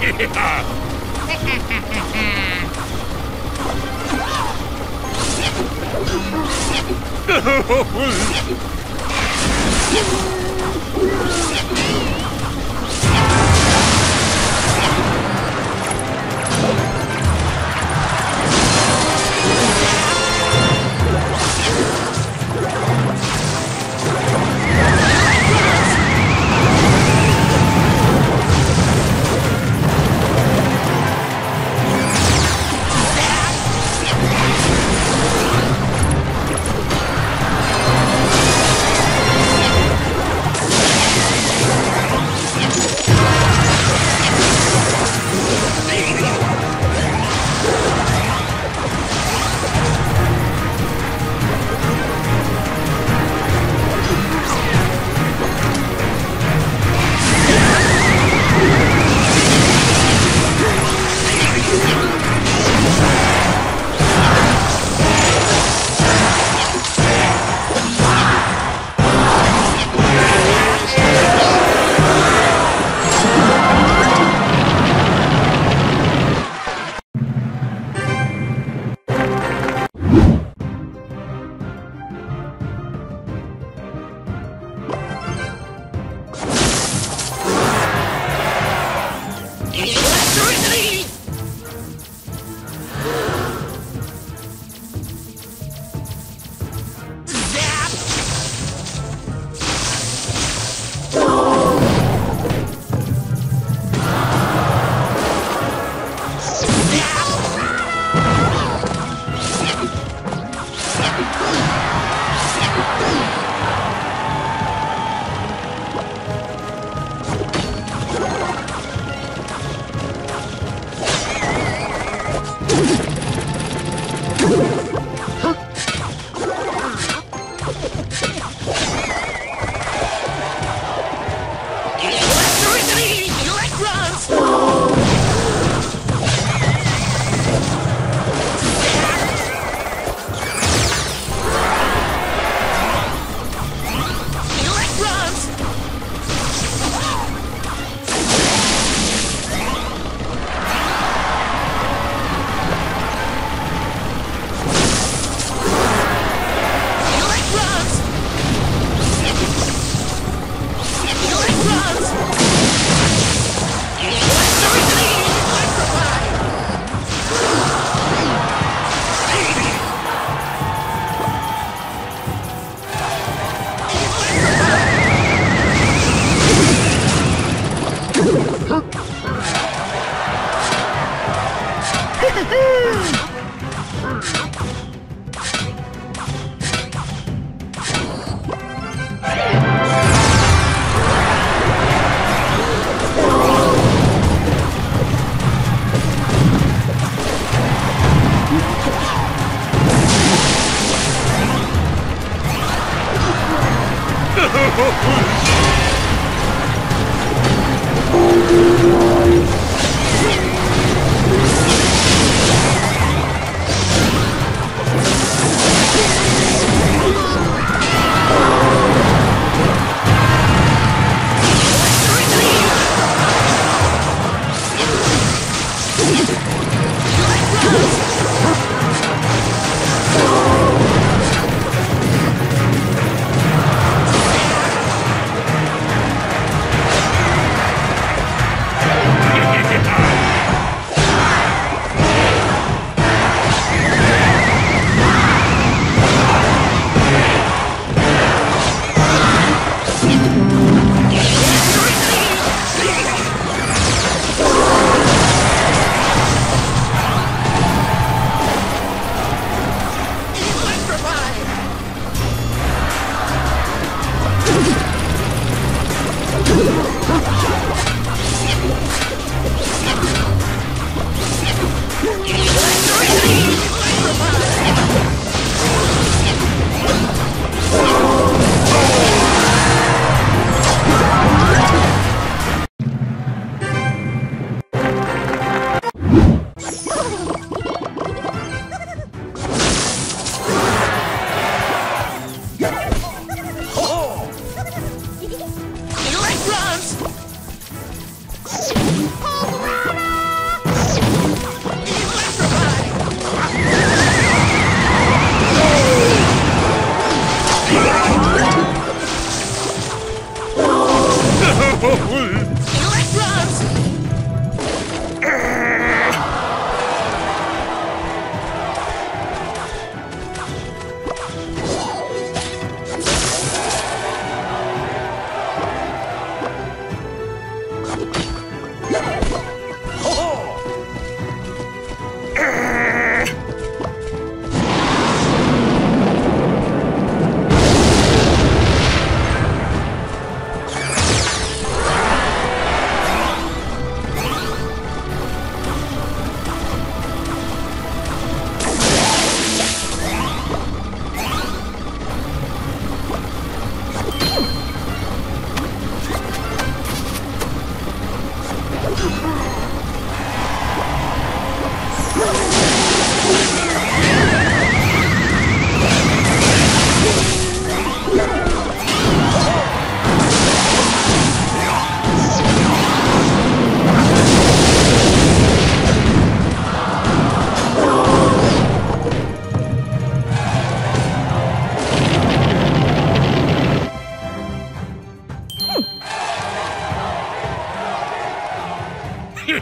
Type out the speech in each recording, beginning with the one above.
Oh, my God.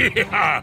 Yeah!